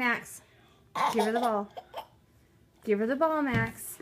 Max, give her the ball. Give her the ball, Max.